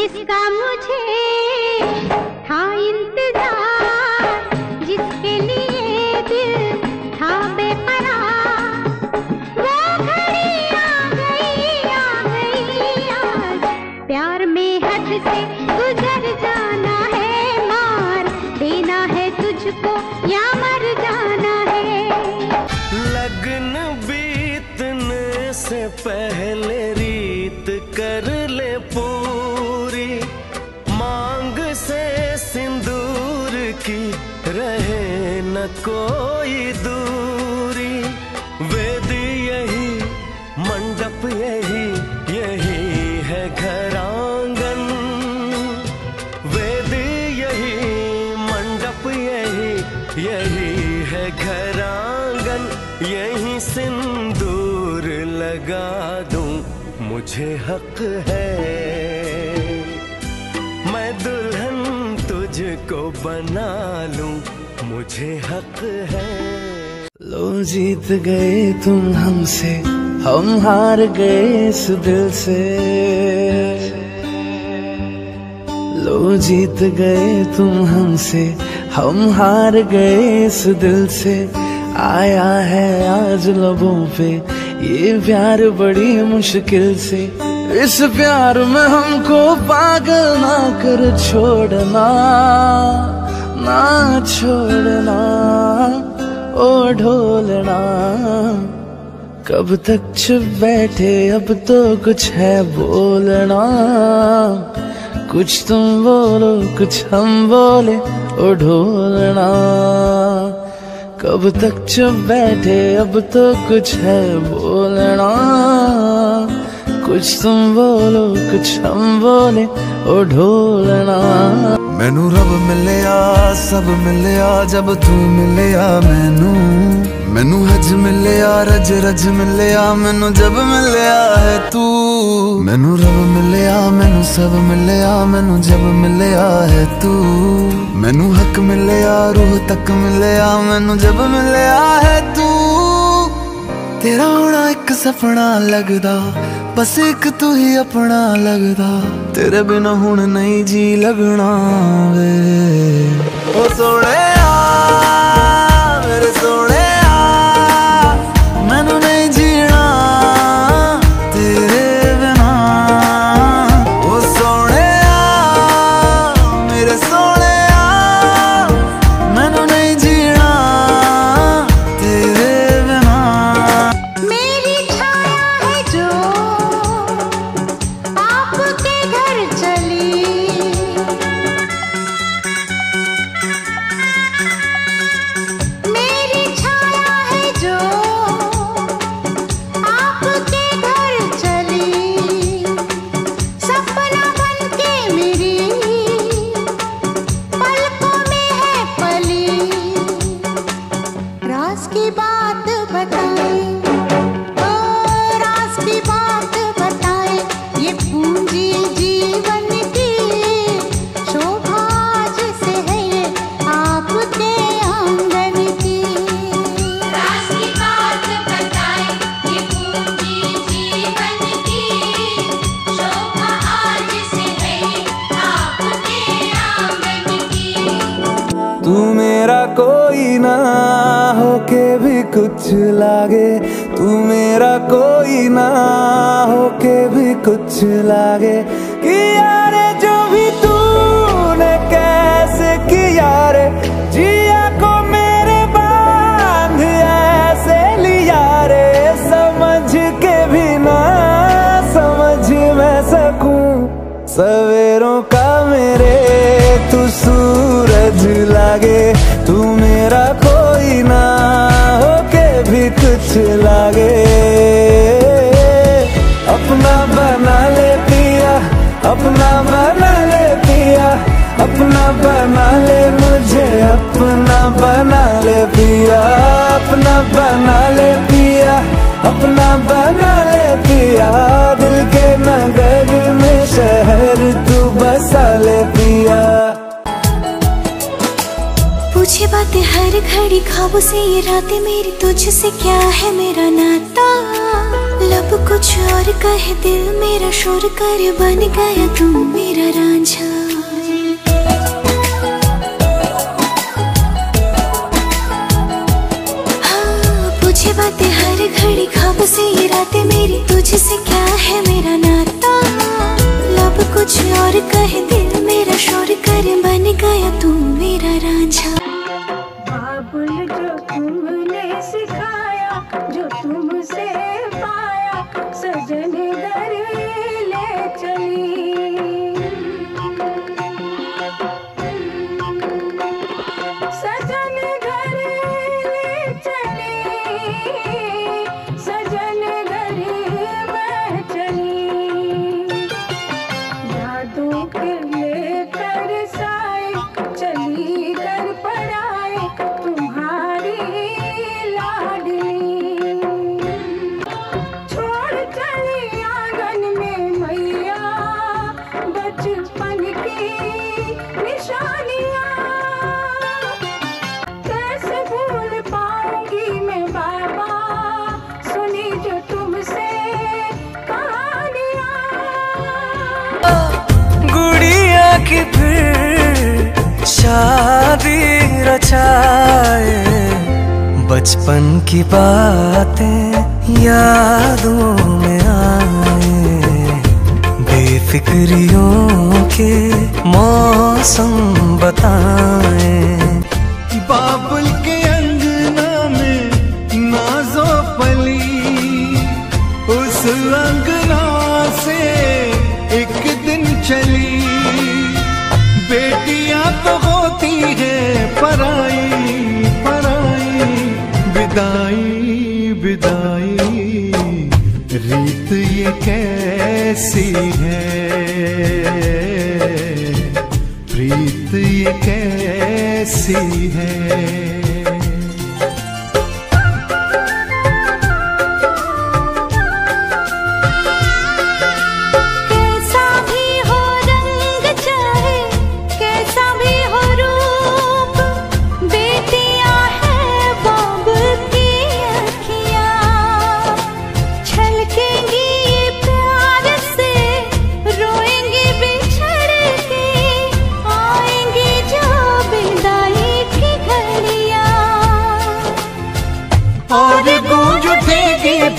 जिसका मुझे था इंतज़ार, जिसके लिए दिल था बेकरार। वो घड़ी आ गई आ गई आज। प्यार में हद से गुजर जाना है मार। देना है तुझको या मर जाना है। लगन बीतने से पहले रीत कर मुझे हक है। मैं दुल्हन तुझको बना लूँ। मुझे हक है। लो, जीत गए तुम हमसे, हम हार गए इस दिल से। लो, जीत गए तुम हमसे, हम हार गए इस दिल से। आया है आज लबों पे ये प्यार बड़ी मुश्किल से, इस प्यार में हमको पागल ना कर छोड़ना, ना छोड़ना ओ ढोलना। कब तक चुप बैठे, अब तो कुछ है बोलना। कुछ तुम बोलो, कुछ हम बोले, ओ ढोलना। कब तक चुप बैठे अब तो कुछ है बोलना। कुछ तुम बोलो कुछ हम बोले ओ ढोलना। मैनू रब मिलया सब मिलया जब तू मिलया मैनू। मैनू हज मिलया रज रज मिलया मैनू जब मिलया है तू। मैनू रब ਮੈਨੂੰ ਸਭ ਮਿਲਿਆ, ਮੈਨੂੰ ਜਬ ਮਿਲਿਆ ਹੈ ਤੂੰ। ਮੈਨੂੰ ਹੱਕ ਮਿਲਿਆ, ਰੂਹ ਤੱਕ ਮਿਲਿਆ, ਮੈਨੂੰ ਜਬ ਮਿਲਿਆ ਹੈ ਤੂੰ। ਤੇਰਾ ਹੋਣਾ ਇੱਕ ਸੁਪਨਾ ਲੱਗਦਾ, ਬਸ ਇੱਕ ਤੂੰ ਹੀ ਆਪਣਾ ਲੱਗਦਾ। ਤੇਰੇ ਬਿਨਾ ਹੁਣ ਨਹੀਂ ਜੀ ਲੱਗਣਾ ਵੇ। ਓ ਸੋਹਣਿਆ कुछ लागे, तू मेरा कोई ना होके भी कुछ लागे। कि यारे, जो भी तूने कैसे किया रे, जिया को मेरे बाँध ऐसे लिया रे। समझ के भी ना, समझ मैं सकूँ, सवेरों का मेरे तू सूरज लागे। तू मेरा कोई ना कुछ लागे। अपना बना ले पिया, अपना बना ले पिया, अपना बना ले मुझे, अपना बना ले पिया, अपना बना ले पिया, अपना बना ले पिया घड़ी ख्वाबों से ये रातें मेरी तुझसे क्या है मेरा नाता? लब कुछ और कहे दिल मेरा शोर कर बन गया तू मेरा रांझा। हाँ, बातें हर घड़ी खाबों से ये रातें मेरी तुझसे क्या है मेरा नाता? लब कुछ और कहे दिल मेरा शोर कर बन गया तू मेरा रांझा। जो तुमने सिखाया। की फिर शादी रचाए। बचपन की बातें यादों में आए। बेफिक्रियों के मौसम बताए। बाबुल के अंगना में नाजो पली। उस अंगना से एक दिन चली। कैसी है। प्रीत ये कैसी है?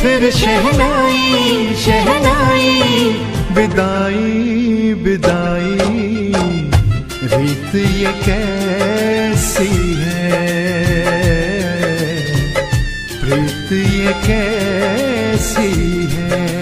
फिर शहनाई शहनाई। विदाई विदाई। रीत ये कैसी है? प्रीत ये कैसी है?